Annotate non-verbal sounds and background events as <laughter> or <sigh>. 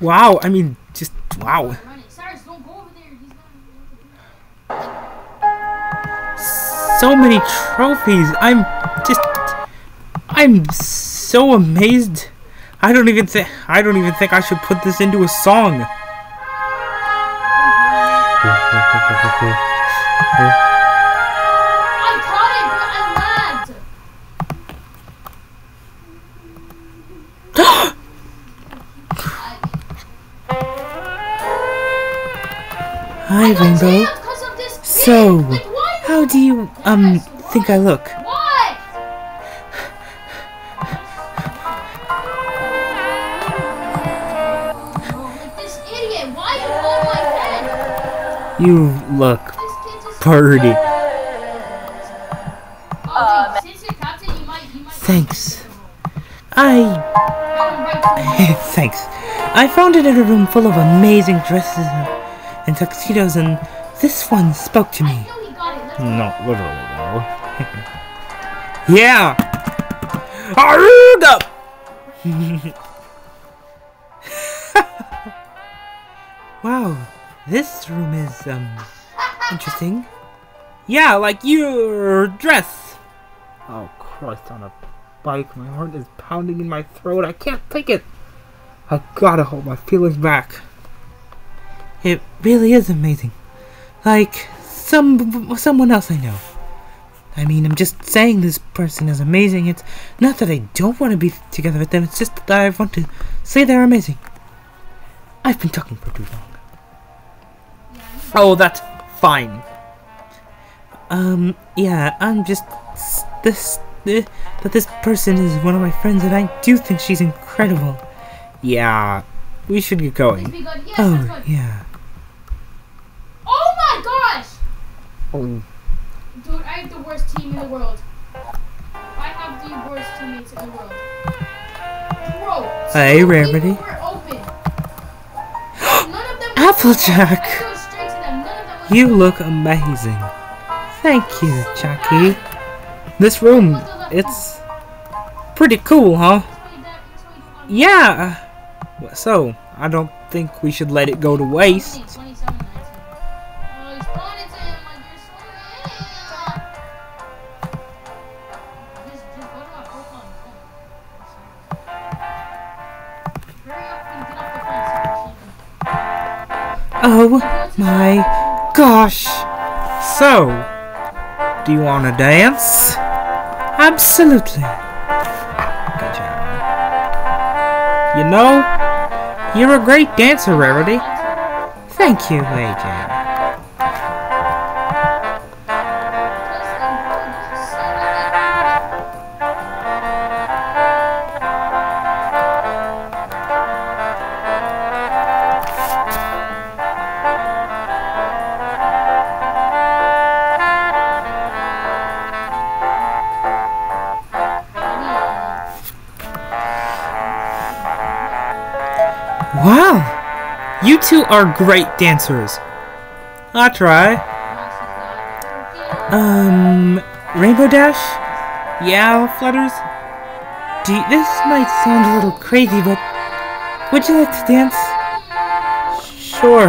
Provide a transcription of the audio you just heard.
Wow, I mean, just wow. So many trophies. I'm just I'm so amazed. I don't even think I don't even think I should put this into a song. <laughs> Hi, I Rainbow. jammed 'cause of this. So, Like, why how do you um think I look? What? Like this idiot. Why you hold my head? You look This pretty. Wait, since you're captain, you might. You might Thanks. I I'm right to thanks. I found it in a room full of amazing dresses and, tuxedos, and this one spoke to me. I know he got it. Let's Not literally, though. <laughs> yeah! Aruga! <laughs> wow, this room is, um, interesting. Yeah, like your dress! Oh, Christ, on a bike. My heart is pounding in my throat. I can't take it. I gotta hold my feelings back. It really is amazing. Like some someone else I know. I mean, I'm just saying this person is amazing. It's not that I don't want to be together with them. It's just that I want to say they're amazing. I've been talking for too long. Oh, that's fine. Um, yeah, I'm just this uh, that this person is one of my friends, and I do think she's incredible. Yeah, we should get going. Yes, Oh, yeah. Oh my gosh! Oh, Dude, I have the worst team in the world. I have the worst teammates in the world. Bro. Hey, two Rarity. people were open. None of them were Applejack. I go straight to them. None of them were You look amazing. Thank you, Jackie. This room, it's pretty cool, huh? Yeah. So, I don't think we should let it go to waste. Oh my gosh. So, do you want to dance? Absolutely. You know, you're a great dancer, Rarity. Thank you, AJ. Wow, you two are great dancers. I'll try. Um, Rainbow Dash? Yeah, Flutters? Do you- this might sound a little crazy, but would you like to dance? Sure.